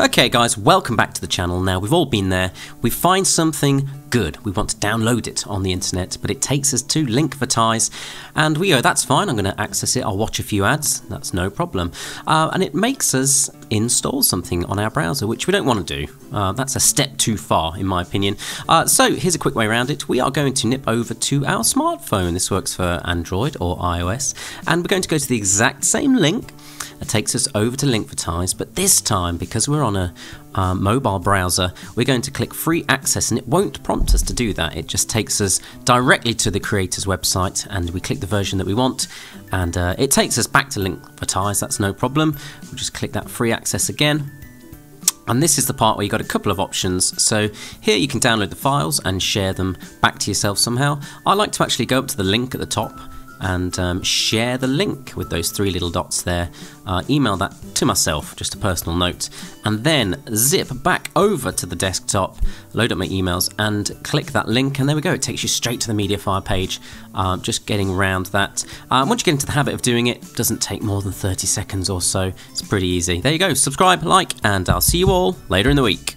Okay guys, welcome back to the channel. Now we've all been there. We find something good. We want to download it on the internet, but it takes us to Linkvertise, and we go, that's fine, I'm going to access it, I'll watch a few ads, that's no problem. Uh, and it makes us install something on our browser, which we don't want to do. Uh, that's a step too far, in my opinion. Uh, so here's a quick way around it. We are going to nip over to our smartphone. This works for Android or iOS, and we're going to go to the exact same link it takes us over to Linkvertise, but this time, because we're on a uh, mobile browser, we're going to click free access and it won't prompt us to do that. It just takes us directly to the creator's website and we click the version that we want and uh, it takes us back to Linkvertise, that's no problem. We'll just click that free access again. And this is the part where you've got a couple of options. So here you can download the files and share them back to yourself somehow. I like to actually go up to the link at the top and um, share the link with those three little dots there. Uh, email that to myself, just a personal note, and then zip back over to the desktop, load up my emails, and click that link, and there we go. It takes you straight to the Mediafire page. Uh, just getting around that. Uh, once you get into the habit of doing it, it doesn't take more than 30 seconds or so. It's pretty easy. There you go. Subscribe, like, and I'll see you all later in the week.